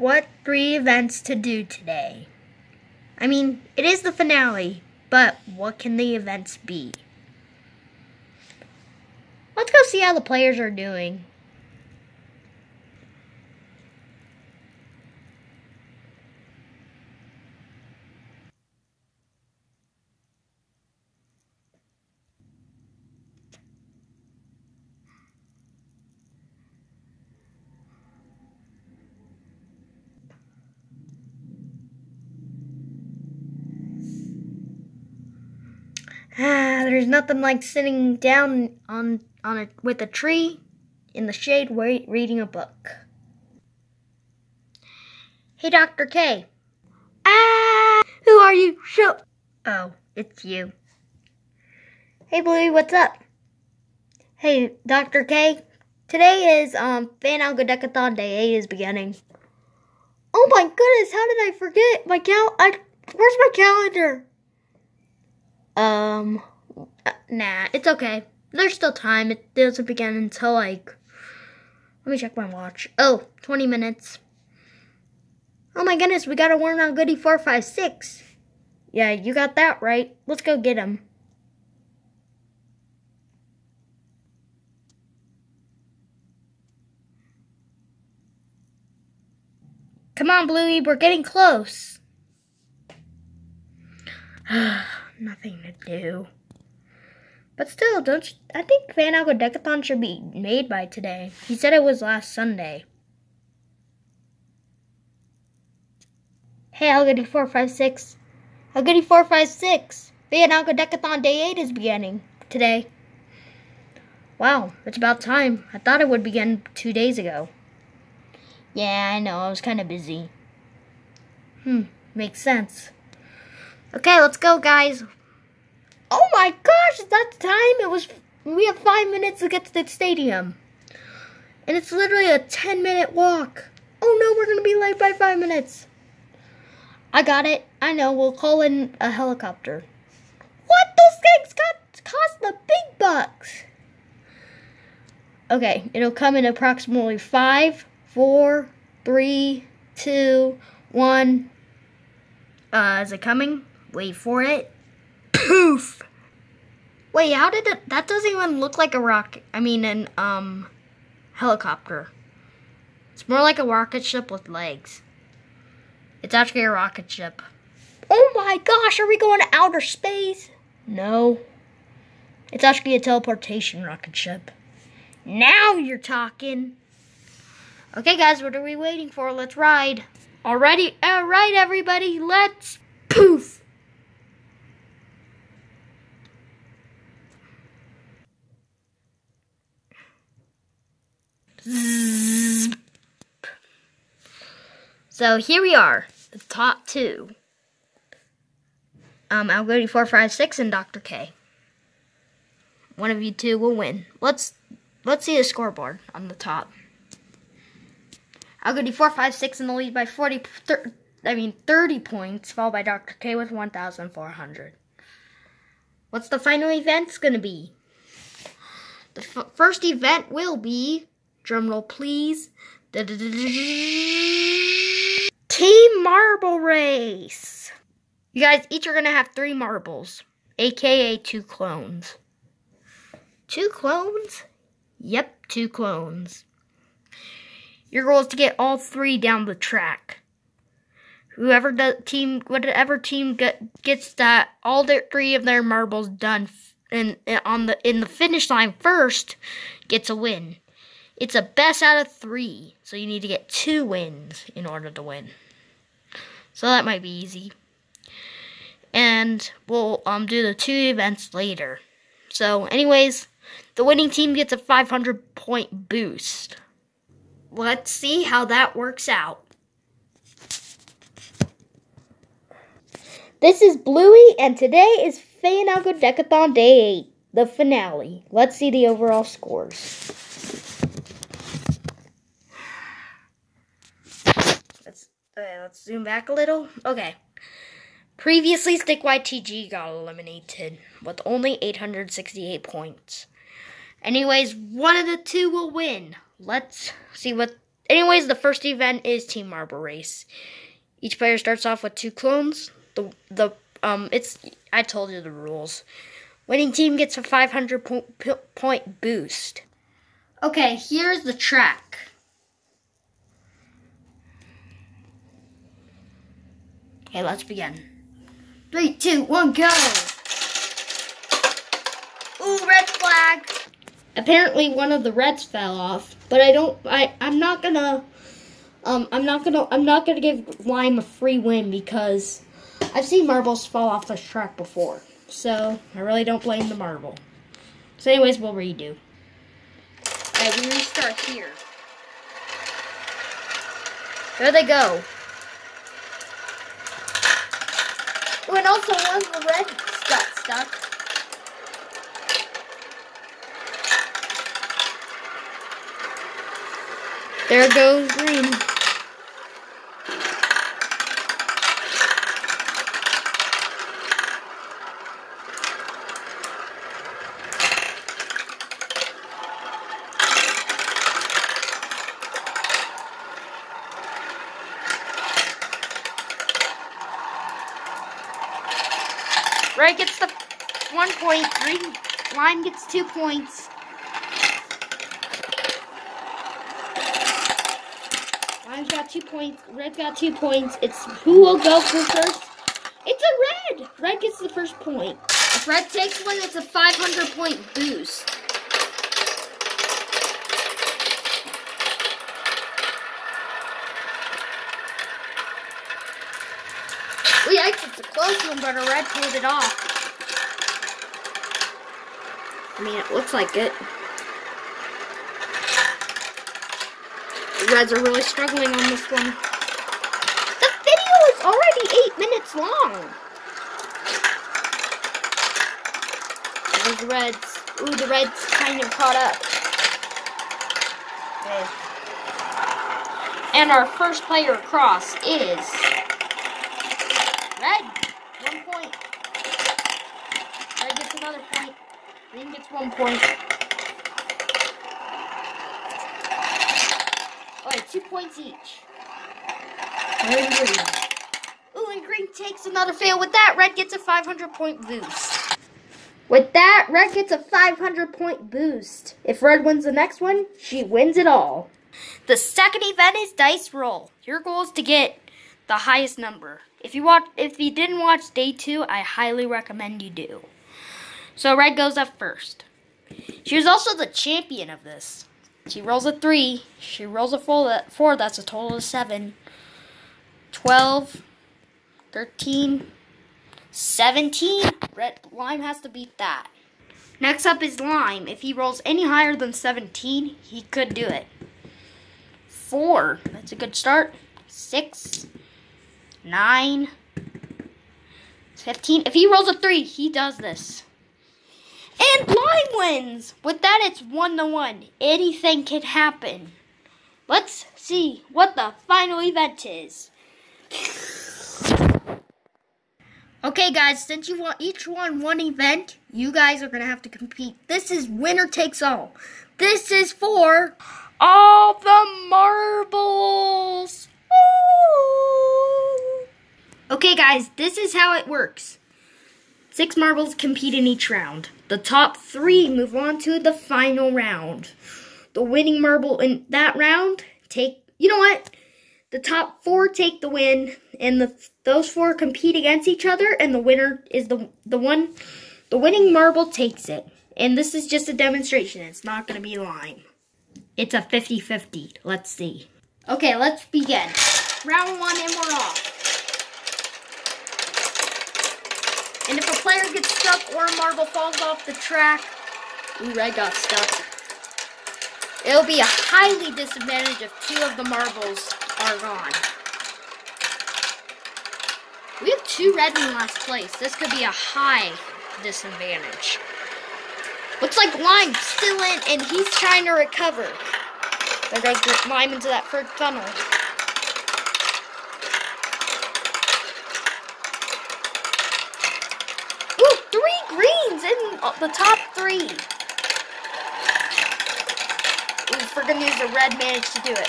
what three events to do today. I mean, it is the finale, but what can the events be? Let's go see how the players are doing. Ah, there's nothing like sitting down on on a with a tree in the shade wait, reading a book. Hey, Dr. K. Ah, who are you? Show. Oh, it's you. Hey, Bluey, what's up? Hey, Dr. K. Today is um Fan Algodecathlon Day 8 is beginning. Oh my goodness, how did I forget my cal? I where's my calendar? Um, nah, it's okay. There's still time. It doesn't begin until like. Let me check my watch. Oh, 20 minutes. Oh my goodness, we gotta learn on Goody 456. Yeah, you got that right. Let's go get him. Come on, Bluey, we're getting close. Nothing to do. But still, don't you, I think Fan Decathon should be made by today. He said it was last Sunday. Hey, Algoody 456. Algoody 456. Fan Decathon Day 8 is beginning today. Wow, it's about time. I thought it would begin two days ago. Yeah, I know. I was kind of busy. Hmm, makes sense. Okay, let's go, guys. Oh my gosh, that's time. It was. We have five minutes to get to the stadium. And it's literally a 10 minute walk. Oh no, we're to be late by five minutes. I got it. I know. We'll call in a helicopter. What? Those things got, cost the big bucks. Okay, it'll come in approximately five, four, three, two, one. Uh, is it coming? Wait for it. Poof! Wait, how did it? That doesn't even look like a rocket. I mean, an, um, helicopter. It's more like a rocket ship with legs. It's actually a rocket ship. Oh my gosh, are we going to outer space? No. It's actually a teleportation rocket ship. Now you're talking. Okay, guys, what are we waiting for? Let's ride. Already, all right, everybody, let's poof. So here we are, the top two. Um, I'll go to 456 and Dr. K. One of you two will win. Let's let's see the scoreboard on the top. I'll go to 456 in the lead by 40, I mean 30 points, followed by Dr. K with 1,400. What's the final event's going to be? The first event will be, drumroll please, Team Marble Race. You guys each are going to have three marbles, aka two clones. Two clones? Yep, two clones. Your goal is to get all three down the track. Whoever does team, whatever team get, gets that all their three of their marbles done and on the in the finish line first gets a win. It's a best out of three, so you need to get two wins in order to win. So that might be easy. And we'll um do the two events later. So, anyways, the winning team gets a 500 point boost. Let's see how that works out. This is Bluey, and today is Fayanago Decathon Day 8, the finale. Let's see the overall scores. Let's, okay, let's zoom back a little. Okay. Previously, Stick YTG got eliminated with only 868 points. Anyways, one of the two will win. Let's see what anyways, the first event is Team Marble Race. Each player starts off with two clones. The the um it's I told you the rules. Winning team gets a 500 point, point boost. Okay, here's the track. Okay, let's begin. Three, two, one, go! Ooh, red flag! Apparently one of the reds fell off, but I don't, I, I'm not gonna, um, I'm not gonna, I'm not gonna give Lime a free win because I've seen marbles fall off this track before. So, I really don't blame the marble. So anyways, we'll redo. Okay, we restart here. There they go. And also one of the red got stuck. There goes green. Gets the one point. Green Lime gets two points. Lime's got two points. Red got two points. It's who will go for first? It's a red. Red gets the first point. If red takes one, it's a 500 point boost. We yikes, it's but a red pulled it off. I mean, it looks like it. The Reds are really struggling on this one. The video is already eight minutes long. The Reds. Ooh, the Reds kind of caught up. Okay. And our first player across is Red. One point. Red gets another point. Green gets one point. Alright, two points each. Red and green. Ooh, and green takes another fail. With that, red gets a 500 point boost. With that, red gets a 500 point boost. If red wins the next one, she wins it all. The second event is dice roll. Your goal is to get the highest number. If you watch, if you didn't watch day two, I highly recommend you do. So red goes up first. She was also the champion of this. She rolls a three. She rolls a four. Four. That's a total of seven. 12, 13, 17. Red Lime has to beat that. Next up is Lime. If he rolls any higher than 17, he could do it. Four. That's a good start. Six, nine, 15. If he rolls a three, he does this. And Lime wins. With that, it's one to one. Anything can happen. Let's see what the final event is. Okay, guys, since you want each one one event, you guys are going to have to compete. This is winner takes all. This is for all the marbles. Ooh. Okay, guys, this is how it works. Six marbles compete in each round. The top three move on to the final round. The winning marble in that round take, you know what? The top four take the win, and the those four compete against each other, and the winner is the the one. The winning marble takes it. And this is just a demonstration. It's not going to be lime. It's a 50-50. Let's see. Okay, let's begin. Round one, and we're off. And if a player gets stuck or a marble falls off the track, ooh, red got stuck. It'll be a highly disadvantage if two of the marbles are gone. We have two red in last place. This could be a high disadvantage. Looks like Lime still in, and he's trying to recover. There goes Lime into that first tunnel. Ooh, three greens in the top three. Ooh, for good news, the red managed to do it.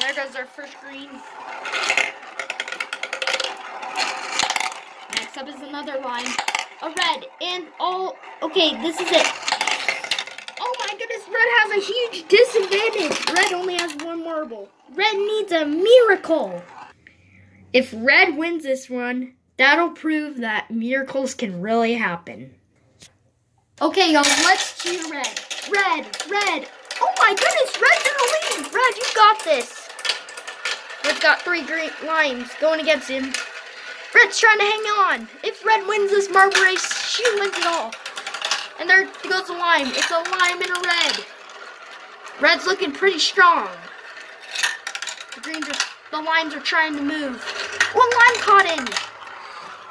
There goes our first green. Next up is another line. A red and all. Okay, this is it. Oh my goodness, red has a huge disadvantage. Red only has one marble. Red needs a miracle. If red wins this one, that'll prove that miracles can really happen. Okay, y'all, let's cheer red. Red, red. Oh my goodness, red's in the lead. Red, you got this. Red's got three green lines going against him. Red's trying to hang on. If red wins this marble race, she wins it all. And there goes a lime. It's a lime and a red. Red's looking pretty strong. The greens are, the lines are trying to move. One lime caught in.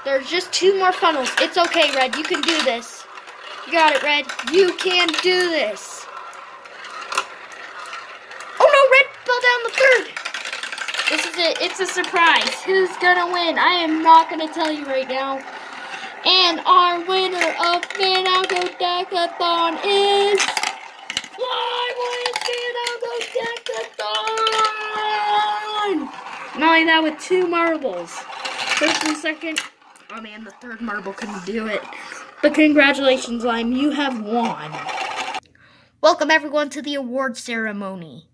There's just two more funnels. It's okay, Red. You can do this. You got it, Red. You can do this. Oh no, Red fell down the third. This is it. It's a surprise. Who's gonna win? I am not gonna tell you right now. And our winner of Fan Algo Decathlon is Boy Fan Algo Decathlon! Not only that, with two marbles. First and second. Oh man, the third marble couldn't do it. But congratulations, Lime. You have won. Welcome everyone to the award ceremony.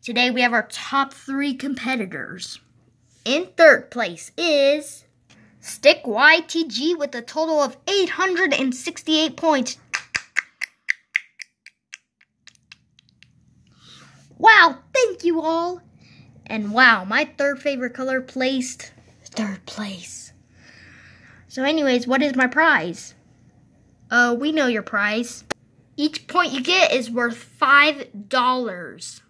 Today we have our top three competitors. In third place is Stick YTG with a total of 868 points. Wow, thank you all. And wow, my third favorite color placed third place. So anyways, what is my prize? Uh, we know your prize. Each point you get is worth $5.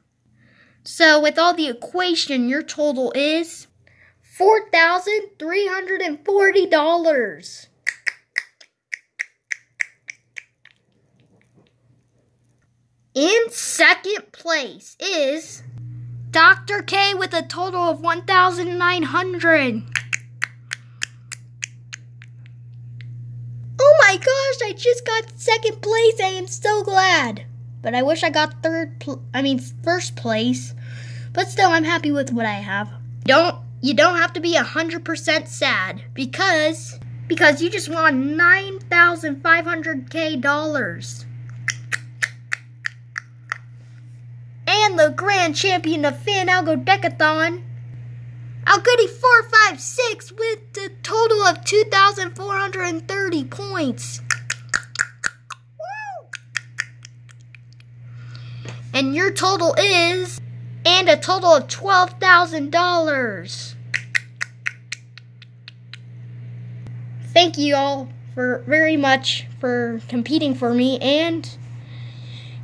So with all the equation, your total is $4,340. In second place is Dr. K with a total of 1,900. Oh my gosh, I just got second place. I am so glad. But I wish I got third, I mean first place. But still, I'm happy with what I have. Don't you don't have to be 100% sad because because you just won 9,500k dollars. And the grand champion of Fan Algo Decathon, Algoody 456 with a total of 2,430 points. And your total is and a total of $12,000. Thank you all for very much for competing for me and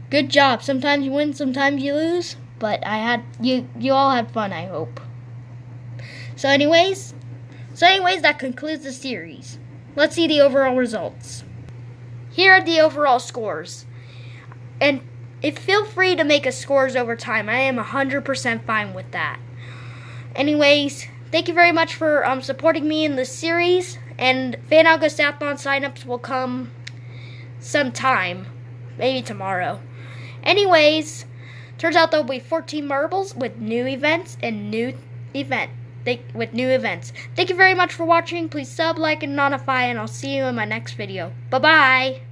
good job. Sometimes you win, sometimes you lose, but I had you you all had fun, I hope. So anyways, so anyways that concludes the series. Let's see the overall results. Here are the overall scores. And if feel free to make a scores over time. I am 100% fine with that. Anyways, thank you very much for um, supporting me in this series. And Fan Algo signups will come sometime. Maybe tomorrow. Anyways, turns out there'll be 14 marbles with new events and new event. with new events. Thank you very much for watching. Please sub, like, and notify, and I'll see you in my next video. Bye-bye.